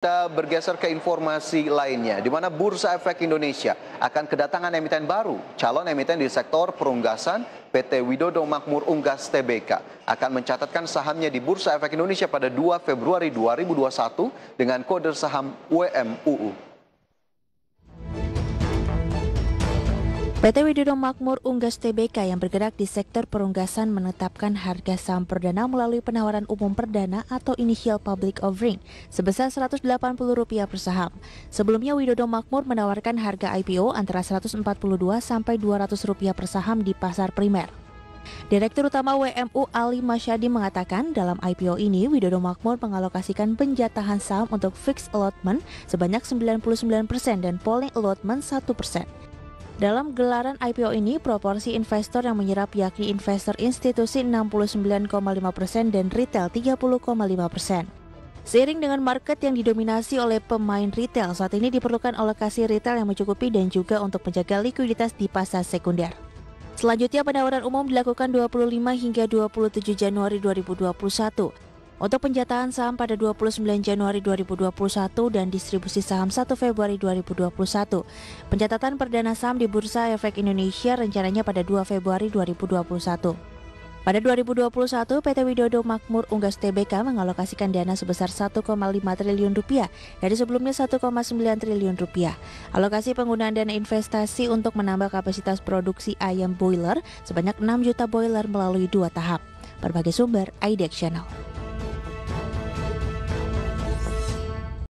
Kita bergeser ke informasi lainnya, di mana Bursa Efek Indonesia akan kedatangan emiten baru. Calon emiten di sektor perunggasan PT Widodo Makmur Unggas Tbk akan mencatatkan sahamnya di Bursa Efek Indonesia pada 2 Februari 2021 dengan kode saham WMUU. PT Widodo Makmur Unggas Tbk yang bergerak di sektor perunggasan menetapkan harga saham perdana melalui penawaran umum perdana atau initial public offering sebesar Rp180 per saham. Sebelumnya Widodo Makmur menawarkan harga IPO antara Rp142 sampai Rp200 per saham di pasar primer. Direktur Utama WMU Ali Masyadi mengatakan dalam IPO ini Widodo Makmur mengalokasikan penjatahan saham untuk fixed allotment sebanyak 99% dan polling allotment 1%. Dalam gelaran IPO ini, proporsi investor yang menyerap yakni investor institusi 69,5 persen dan retail 30,5 persen. Seiring dengan market yang didominasi oleh pemain retail, saat ini diperlukan alokasi retail yang mencukupi dan juga untuk menjaga likuiditas di pasar sekunder. Selanjutnya penawaran umum dilakukan 25 hingga 27 Januari 2021. Untuk penjatahan saham pada 29 Januari 2021 dan distribusi saham 1 Februari 2021. Pencatatan perdana saham di Bursa Efek Indonesia rencananya pada 2 Februari 2021. Pada 2021, PT Widodo Makmur Unggas Tbk mengalokasikan dana sebesar 1,5 triliun rupiah dari sebelumnya 1,9 triliun rupiah. Alokasi penggunaan dana investasi untuk menambah kapasitas produksi ayam boiler sebanyak 6 juta boiler melalui dua tahap. Berbagai sumber, IDEX Channel.